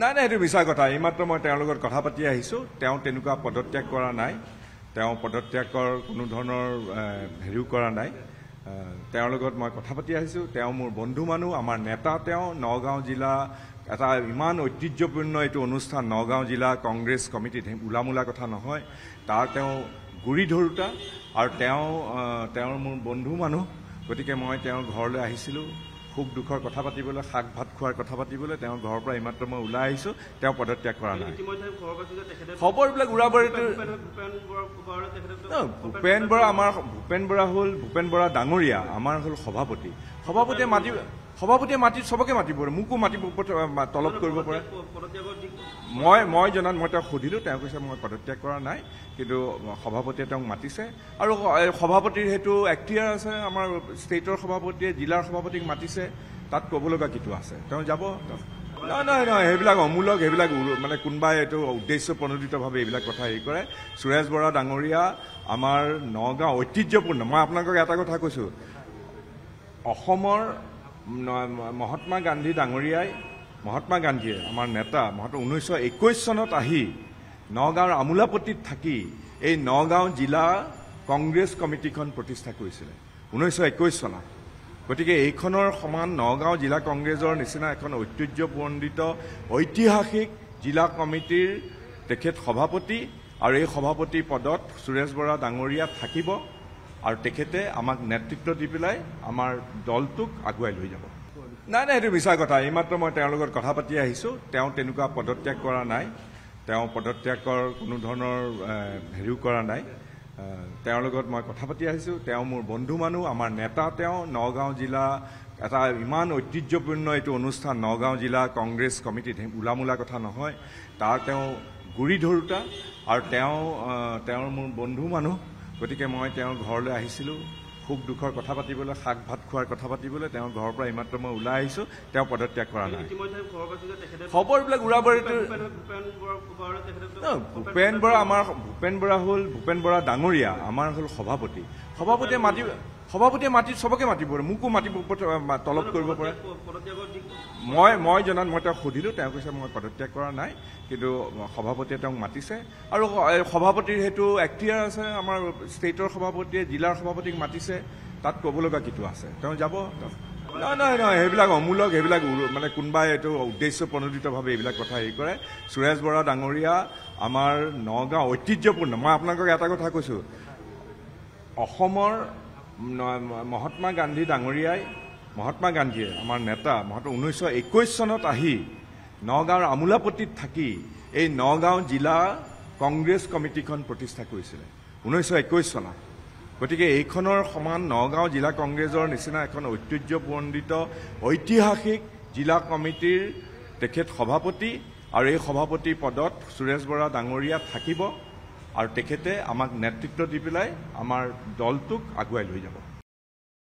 নাই নাই সেইটো মিছা কথা। এইমাত্ৰ মই তেওঁৰ লগত কথা পাতি আহিছোঁ। তেওঁ তেনেকুৱা পদত্যাগ কৰা নাই। তেওঁ পদত্যাগৰ কোনো ধৰণৰ হেৰিও কৰা নাই। তেওঁৰ লগত মই কথা পাতি আহিছোঁ। তেওঁ মোৰ বন্ধু মানুহ আমাৰ নেতা তেওঁ নগাঁও জিলা এটা ইমান ঐতিহ্যপূৰ্ণ এইটো অনুষ্ঠান। নগাঁও জিলা কংগ্ৰেছ কমিটিত ওলামোলা কথা নহয়। তাৰ তেওঁ গুৰি ধৰোতা। আৰু তেওঁ তেওঁৰ মোৰ বন্ধু মানুহ। গতিকে মই তেওঁৰ ঘৰলৈ আহিছিলোঁ। সুখ দুখৰ কথা পাতিবলৈ শাক ভাত খোৱাৰ কথা পাতিবলৈ তেওঁৰ ঘৰৰ পৰা এইমাত্ৰ মই ওলাই আহিছোঁ তেওঁ পদত্যাগ কৰা নাই। খবৰবিলাক উৰাবাৰীটো ভূপেন ভূপেন বৰা তেখেতে ন, ভূপেন বৰা আমাৰ ভূপেন বৰা হ'ল ভূপেন বৰা ডাঙৰীয়া আমাৰ হ'ল সভাপতি। সভাপতিয়ে মাতি সভাপতিয়ে মাতি চবকে মাতিব মোকো মাতিব তলব কৰিব পাৰে। মই মই জনাত মই তেওঁক সুধিলোঁ তেওঁ কৈছে মই পদত্যাগ কৰা নাই কিন্তু সভাপতিয়ে তেওঁক মাতিছে। আৰু সভাপতিৰ সেইটো এক্টিয়াৰ আছে আমাৰ ষ্টেটৰ সভাপতিয়ে জিলাৰ সভাপতিক মাতিছে তাত ক'ব লগা কিটো আছে। তেওঁ যাব নহয় নহয় নহয় সেইবিলাক অমূলক সেইবিলাক মানে কোনোবাই এইটো উদ্দেশ্য প্ৰণোদিতভাৱে এইবিলাক কথা হেৰি কৰে। সুৰেশ বৰা ডাঙৰীয়া আমাৰ নগাঁও ঐতিহ্যপূৰ্ণ মই আপোনালোকক এটা কথা কৈছোঁ। অসমৰ মহাত্মা গান্ধী ডাঙৰীয়াই মহাত্মা গান্ধীয়ে আমাৰ নেতা মহাত্মা ঊনৈছশ একৈছ চনত আহি নগাঁৱৰ আমোলাপট্টিত থাকি এই নগাঁও জিলা কংগ্ৰেছ কমিটিখন প্ৰতিষ্ঠা কৰিছিলে ঊনৈছশ একৈছ চনত। গতিকে এইখনৰ সমান নগাঁও জিলা কংগ্ৰেছৰ নিচিনা এখন ঐতিহ্যপণ্ডিত ঐতিহাসিক জিলা কমিটিৰ তেখেত সভাপতি আৰু এই সভাপতি পদত সুৰেশ বৰা ডাঙৰীয়া থাকিব। আৰু তেখেতে আমাক নেতৃত্ব দি পেলাই আমাৰ দলটোক আগুৱাই লৈ যাব। নাই নাই সেইটো মিছা কথা। এইমাত্ৰ মই তেওঁৰ লগত কথা পাতি আহিছোঁ। তেওঁ তেনেকুৱা পদত্যাগ কৰা নাই। তেওঁ পদত্যাগৰ কোনো ধৰণৰ হেৰিও কৰা নাই। তেওঁৰ লগত মই কথা পাতি আহিছোঁ। তেওঁ মোৰ বন্ধু মানুহ আমাৰ নেতা তেওঁ নগাঁও জিলা এটা ইমান ঐতিহ্যপূৰ্ণ এইটো অনুষ্ঠান। নগাঁও জিলা কংগ্ৰেছ কমিটিত ওলামোলা কথা নহয়। তাৰ তেওঁ গুৰি ধৰোতা। আৰু তেওঁ তেওঁৰ মোৰ বন্ধু মানুহ গতিকে মই তেওঁৰ ঘৰলৈ আহিছিলোঁ। সুখ দুখৰ কথা পাতিবলৈ শাক ভাত খোৱাৰ কথা পাতিবলৈ তেওঁৰ ঘৰৰ পৰা এইমাত্ৰ মই ওলাই আহিছোঁ। তেওঁ পদত্যাগ কৰা নাই। খবৰবিলাক উৰাবাৰীটো ভূপেন বৰা আমাৰ ভূপেন বৰা হ'ল ভূপেন বৰা ডাঙৰীয়া আমাৰ হ'ল সভাপতি। সভাপতিয়ে মাতি সভাপতিয়ে মাতি চবকে মাতিব পাৰে মোকো মাতিব তলব কৰিব পাৰে। মই মই জনাত মই তেওঁক সুধিলোঁ তেওঁ কৈছে মই পদত্যাগ কৰা নাই কিন্তু সভাপতিয়ে তেওঁক মাতিছে। আৰু সভাপতিৰ সেইটো এক্টিয়াৰ আছে আমাৰ ষ্টেটৰ সভাপতিয়ে জিলাৰ সভাপতিক মাতিছে তাত ক'ব লগা কিটো আছে। তেওঁ যাব নহয় নহয় নহয় সেইবিলাক অমূলক সেইবিলাক মানে কোনোবাই এইটো উদ্দেশ্য প্ৰণোদিতভাৱে এইবিলাক কথা হেৰি কৰে। সুৰেশ বৰা ডাঙৰীয়া আমাৰ নগাঁও ঐতিহ্যপূৰ্ণ মই আপোনালোকক এটা কথা কৈছোঁ। অসমৰ মহাত্মা গান্ধী ডাঙৰীয়াই মহাত্মা গান্ধীয়ে আমাৰ নেতা ঊনৈছশ একৈছ চনত আহি নগাঁৱৰ আমোলাপট্টিত থাকি এই নগাঁও জিলা কংগ্ৰেছ কমিটিখন প্ৰতিষ্ঠা কৰিছিলে ঊনৈছশ একৈছ চনত। গতিকে এইখনৰ সমান নগাঁও জিলা কংগ্ৰেছৰ নিচিনা এখন ঐতিহ্যপণ্ডিত ঐতিহাসিক জিলা কমিটিৰ তেখেত সভাপতি আৰু এই সভাপতি পদত সুৰেশ বৰা ডাঙৰীয়া থাকিব। আৰু তেখেতে আমাক নেতৃত্ব দি পেলাই আমাৰ দলটোক আগুৱাই লৈ যাব।